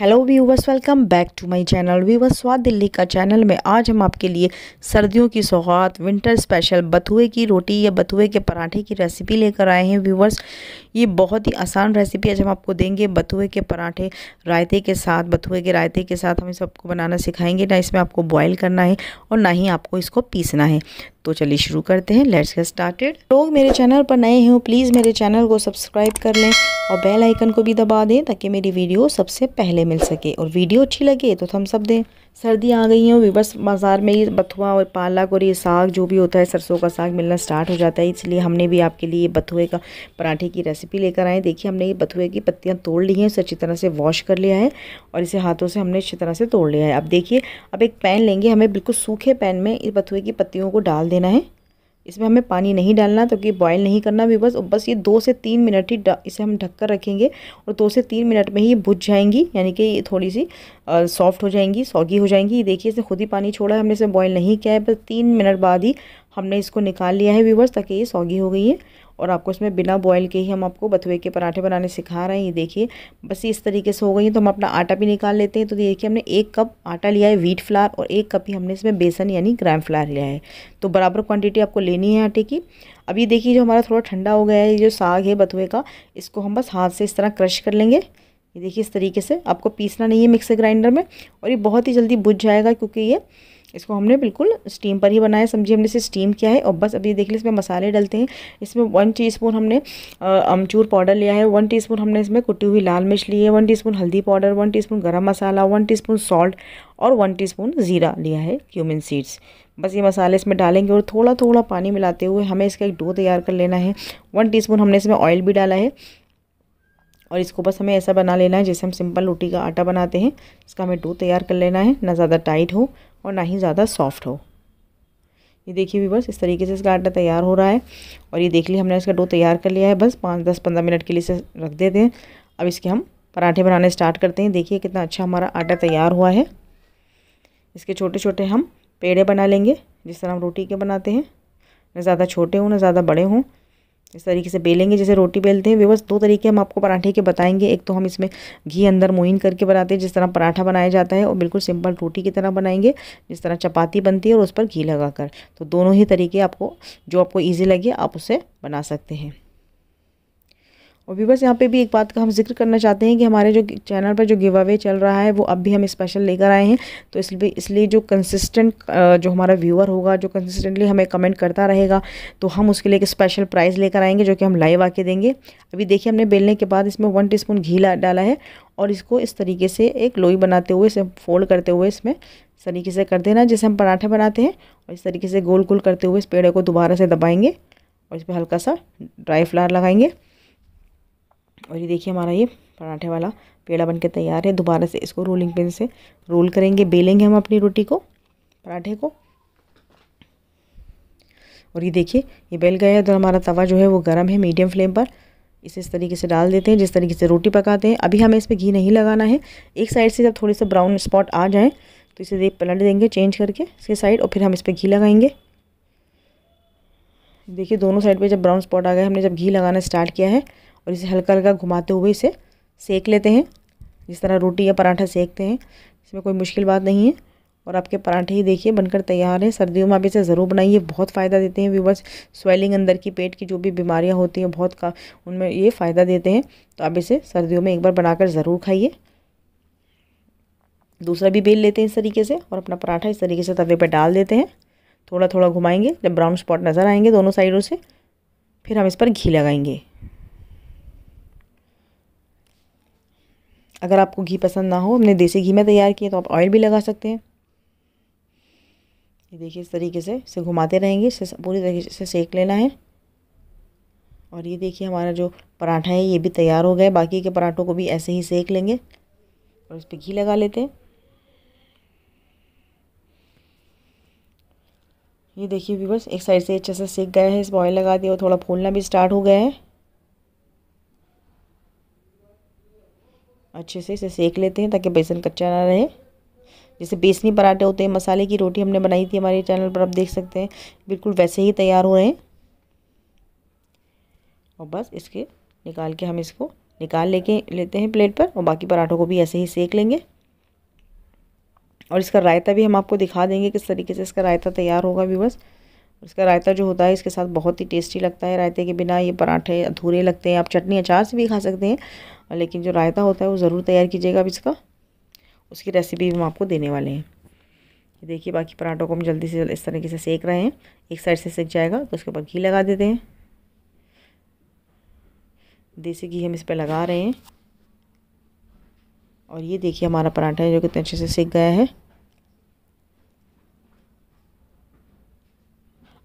Hello viewers welcome back to my channel viewers स्वाद दिल्ली का channel में आज हम आपके लिए सर्दियों की सौगात विंटर स्पेशल बथुए की रोटी या बथुए के पराठे की रेसिपी लेकर आए हैं। व्यूवर्स ये बहुत ही आसान रेसिपी आज हम आपको देंगे बथुए के पराठे, रायते के साथ, बथुए के रायते के साथ हम इस सबको बनाना सिखाएँगे। ना इसमें आपको बॉयल करना है और ना ही आपको इसको पीसना है। तो चलिए शुरू करते हैं। लेट्स गेट स्टार्टेड लोग मेरे चैनल पर नए हैं प्लीज़ मेरे चैनल को सब्सक्राइब कर लें और बेल आइकन को भी दबा दें ताकि मेरी वीडियो सबसे पहले मिल सके। और वीडियो अच्छी लगे तो थम्स अप दें। सर्दी आ गई हैं बस बाज़ार में ये बथुआ और पालक और ये साग, जो भी होता है, सरसों का साग मिलना स्टार्ट हो जाता है। इसलिए हमने भी आपके लिए बथुए का पराठे की रेसिपी लेकर आए। देखिए, हमने ये बथुए की पत्तियाँ तोड़ ली हैं, इसे अच्छी तरह से वॉश कर लिया है और इसे हाथों से हमने अच्छी तरह से तोड़ लिया है। अब देखिए, अब एक पैन लेंगे। हमें बिल्कुल सूखे पैन में इस बथुए की पत्तियों को डाल देना है। इसमें हमें पानी नहीं डालना तो कि बॉयल नहीं करना भी, बस बस ये दो से तीन मिनट ही इसे हम ढककर रखेंगे, और दो से तीन मिनट में ही ये भुज जाएँगी, यानी कि ये थोड़ी सी सॉफ्ट हो जाएँगी सॉगी हो जाएँगी। देखिए इसे खुद ही पानी छोड़ा है, हमने इसे बॉयल नहीं किया है, बस तीन मिनट बाद ही हमने इसको निकाल लिया है व्यूवर्स ताकि ये सॉगी हो गई है। और आपको इसमें बिना बॉयल के ही हम आपको बथुए के पराठे बनाने सिखा रहे हैं। ये देखिए, बस इस तरीके से हो गई है तो हम अपना आटा भी निकाल लेते हैं। तो देखिए, हमने एक कप आटा लिया है वीट फ्लार और एक कप ही हमने इसमें बेसन यानी ग्राम फ्लार लिया है। तो बराबर क्वान्टिटी आपको लेनी है आटे की। अब ये देखिए, जो हमारा थोड़ा ठंडा हो गया है जो साग है बथुए का, इसको हम बस हाथ से इस तरह क्रश कर लेंगे। ये देखिए, इस तरीके से आपको पीसना नहीं है मिक्सर ग्राइंडर में, और ये बहुत ही जल्दी बुझ जाएगा, क्योंकि ये इसको हमने बिल्कुल स्टीम पर ही बनाया। समझिए हमने इसे स्टीम किया है और बस अभी देख लीजिए, इसमें मसाले डलते हैं। इसमें वन टीस्पून हमने अमचूर पाउडर लिया है। वन टीस्पून हमने इसमें कुटी हुई लाल मिर्च ली है। वन टीस्पून हल्दी powder one teaspoon garam masala one teaspoon salt और वन टीस्पून ज़ीरा लिया है क्यूमिन सीड्स बस ये मसाले इसमें डालेंगे और थोड़ा थोड़ा पानी मिलाते हुए हमें इसका एक डो तैयार कर लेना है। वन टीस्पून हमने इसमें ऑयल भी डाला है और इसको बस हमें ऐसा बना लेना है जैसे हम सिंपल रोटी का आटा बनाते हैं। इसका हमें डो तैयार कर लेना है। ना ज़्यादा टाइट हो। और ना ही ज़्यादा सॉफ्ट हो। ये देखिए भी बस इस तरीके से इसका आटा तैयार हो रहा है और ये देख लिया हमने इसका डो तैयार कर लिया है। बस पाँच, दस, पंद्रह मिनट के लिए इसे रख देते हैं। अब इसके हम पराठे बनाने स्टार्ट करते हैं। देखिए कितना अच्छा हमारा आटा तैयार हुआ है। इसके छोटे छोटे हम पेड़े बना लेंगे, जिस तरह हम रोटी के बनाते हैं। न ज़्यादा छोटे हों, न ज़्यादा बड़े हों। इस तरीके से बेलेंगे, जैसे रोटी बेलते हैं वे बस दो तरीके हम आपको पराठे के बताएँगे। एक तो हम इसमें घी अंदर मोइन करके बनाते हैं, जिस तरह पराठा बनाया जाता है, और बिल्कुल सिंपल रोटी की तरह बनाएँगे, जिस तरह चपाती बनती है और उस पर घी लगाकर। तो दोनों ही तरीके आपको, जो आपको ईजी लगे, आप उसे बना सकते हैं। और बस यहाँ पे भी एक बात का हम ज़िक्र करना चाहते हैं कि हमारे जो चैनल पर जो गिव अवे चल रहा है, वो अब भी हम स्पेशल लेकर आए हैं। तो इसलिए इसलिए जो कंसिस्टेंट जो हमारा व्यूअर होगा, जो कंसिस्टेंटली हमें कमेंट करता रहेगा तो हम उसके लिए एक स्पेशल प्राइज़ लेकर आएँगे, जो कि हम लाइव आके देंगे। अभी देखिए, हमने बेलने के बाद इसमें वन टी घी डाला है और इसको इस तरीके से एक लोई बनाते हुए, इसे फोल्ड करते हुए इसमें इस तरीके से कर देना, जैसे हम पराठे बनाते हैं और इस तरीके से गोल गोल करते हुए इस पेड़े को दोबारा से दबाएँगे और इस पर हल्का सा ड्राई फ्लावर लगाएँगे। और ये देखिए हमारा ये पराठे वाला पेड़ा बन के तैयार है। दोबारा से इसको रोलिंग पिन से रोल करेंगे। बेलेंगे हम अपनी रोटी को, पराठे को। और ये देखिए, ये बेल गया है तो हमारा तवा जो है वो गर्म है मीडियम फ्लेम पर। इसे इस तरीके से डाल देते हैं, जिस तरीके से रोटी पकाते हैं। अभी हमें इस पर घी नहीं लगाना है। एक साइड से जब थोड़े से ब्राउन स्पॉट आ जाए तो इसे देख पलट देंगे चेंज करके इसके साइड और फिर हम इस पर घी लगाएँगे। देखिए, दोनों साइड पे जब ब्राउन स्पॉट आ गए, हमने जब घी लगाना स्टार्ट किया है और इसे हल्का हल्का घुमाते हुए इसे सेक लेते हैं। जिस तरह रोटी या पराठा सेकते हैं, इसमें कोई मुश्किल बात नहीं है। और आपके पराठे ही देखिए, बनकर तैयार है। सर्दियों में आप इसे ज़रूर बनाइए, बहुत फ़ायदा देते हैं व्यूवर्स स्वेलिंग अंदर की पेट की जो भी बीमारियाँ होती हैं, बहुत का, उनमें ये फ़ायदा देते हैं। तो आप इसे सर्दियों में एक बार बनाकर ज़रूर खाइए। दूसरा भी बेल लेते हैं इस तरीके से और अपना पराठा इस तरीके से तवे पर डाल देते हैं। थोड़ा थोड़ा घुमाएँगे, जब ब्राउन स्पॉट नज़र आएँगे दोनों साइडों से, फिर हम इस पर घी लगाएँगे। अगर आपको घी पसंद ना हो, हमने देसी घी में तैयार किया तो आप ऑयल भी लगा सकते हैं। ये देखिए, इस तरीके से, इसे घुमाते रहेंगे, इसे पूरी तरीके से सेक लेना है। और ये देखिए, हमारा जो पराठा है, ये भी तैयार हो गया बाकी के पराठों को भी ऐसे ही सेक लेंगे और इस पर घी लगा लेते हैं। ये देखिए बस एक साइड से अच्छे से सेक गया है इस ऑयल लगा दिया और थोड़ा फूलना भी स्टार्ट हो गया है। अच्छे से इसे सेक लेते हैं ताकि बेसन कच्चा ना रहे। जैसे बेसनी पराठे होते हैं, मसाले की रोटी हमने बनाई थी हमारे चैनल पर, आप देख सकते हैं। बिल्कुल वैसे ही तैयार हो रहे हैं। और बस इसके निकाल के हम इसको निकाल लेके लेते हैं प्लेट पर और बाकी पराठों को भी ऐसे ही सेक लेंगे। और इसका रायता भी हम आपको दिखा देंगे किस तरीके से इसका रायता तैयार होगा व्यूवर्स इसका रायता जो होता है, इसके साथ बहुत ही टेस्टी लगता है। रायते के बिना ये पराठे अधूरे लगते हैं। आप चटनी, अचार से भी खा सकते हैं, लेकिन जो रायता होता है, वो ज़रूर तैयार कीजिएगा अब इसका। उसकी रेसिपी हम आपको देने वाले हैं। देखिए, बाकी पराठों को हम जल्दी से इस तरीके से सेक रहे हैं। एक साइड से सेक जाएगा तो उसके ऊपर घी लगा देते हैं। देसी घी हम इस पर लगा रहे हैं। और ये देखिए, हमारा पराठा है, जो कितने अच्छे से सेक गया है।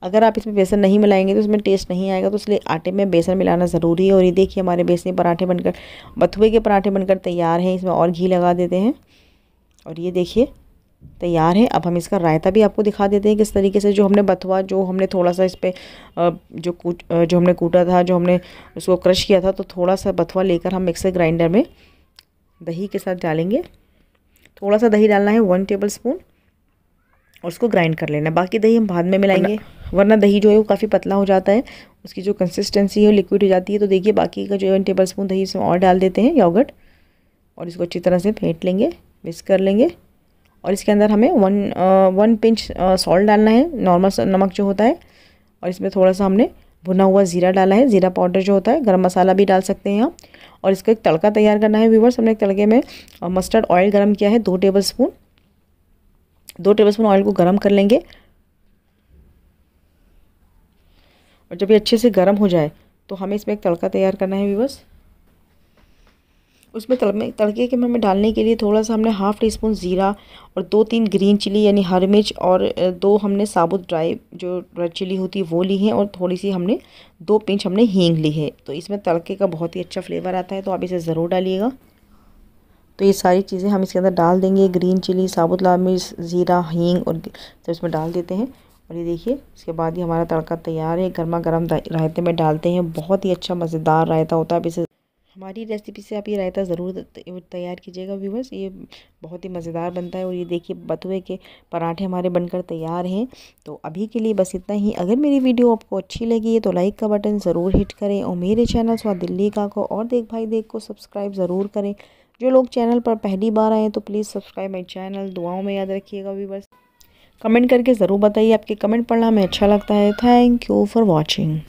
अगर आप इसमें बेसन नहीं मिलाएँगे तो इसमें टेस्ट नहीं आएगा तो इसलिए आटे में बेसन मिलाना ज़रूरी है। और ये देखिए हमारे बेसनी पराठे बनकर, बथुए के पराठे बनकर तैयार हैं। इसमें और घी लगा देते हैं। और ये देखिए, तैयार है। अब हम इसका रायता भी आपको दिखा देते हैं किस तरीके से जो हमने बथुआ, जो हमने थोड़ा सा इस पर जो कूट जो हमने कूटा था, जो हमने उसको क्रश किया था तो थोड़ा सा बथुआ लेकर हम मिक्सर ग्राइंडर में दही के साथ डालेंगे। थोड़ा सा दही डालना है वन टेबल स्पून, और उसको ग्राइंड कर लेना बाकी दही हम बाद में मिलाएँगे। वरना दही जो है वो काफ़ी पतला हो जाता है, उसकी जो कंसिस्टेंसी है लिक्विड हो जाती है। तो देखिए, बाकी का जो वन टेबल स्पून दही इसमें और डाल देते हैं योगर्ट और इसको अच्छी तरह से फेंट लेंगे मिक्स कर लेंगे। और इसके अंदर हमें वन वन पिंच सॉल्ट डालना है नॉर्मल नमक जो होता है। और इसमें थोड़ा सा हमने भुना हुआ ज़ीरा डाला है, ज़ीरा पाउडर जो होता है, गरम मसाला भी डाल सकते हैं आप। और इसका एक तड़का तैयार करना है व्यूवर्स हमने एक तड़के में मस्टर्ड ऑयल गरम किया है, दो टेबल स्पून दो टेबल स्पून ऑयल को गर्म कर लेंगे। और जब ये अच्छे से गर्म हो जाए तो हमें इसमें एक तड़का तैयार करना है व्यूवर्स उसमें तड़ में तड़के के में हमें डालने के लिए थोड़ा सा हमने हाफ़ टी स्पून ज़ीरा और दो तीन ग्रीन चिली यानी हरी मिर्च और दो हमने साबुत ड्राई जो रेड चिली होती है वो ली है और थोड़ी सी हमने दो पिंच हमने हींग ली है। तो इसमें तड़के का बहुत ही अच्छा फ्लेवर आता है तो आप इसे ज़रूर डालिएगा। तो ये सारी चीज़ें हम इसके अंदर डाल देंगे ग्रीन चिली साबुत लाल मिर्च, ज़ीरा, हींग और तो इसमें डाल देते हैं। और ये देखिए, इसके बाद ही हमारा तड़का तैयार है। गर्मा गर्म रायते में डालते हैं। बहुत ही अच्छा मज़ेदार रायता होता है। अब इसे हमारी रेसिपी से आप ये रायता ज़रूर तैयार कीजिएगा व्यूवर्स ये बहुत ही मज़ेदार बनता है। और ये देखिए बथुए के पराठे हमारे बनकर तैयार हैं। तो अभी के लिए बस इतना ही। अगर मेरी वीडियो आपको अच्छी लगी है तो लाइक का बटन ज़रूर हिट करें। और मेरे चैनल स्वाद दिल्ली का को और देख भाई देख को सब्सक्राइब ज़रूर करें। जो लोग चैनल पर पहली बार आएँ तो प्लीज़ सब्सक्राइब माई चैनल दुआओं में याद रखिएगा व्यूवर्स कमेंट करके ज़रूर बताइए आपके कमेंट पढ़ना हमें अच्छा लगता है। Thank you for watching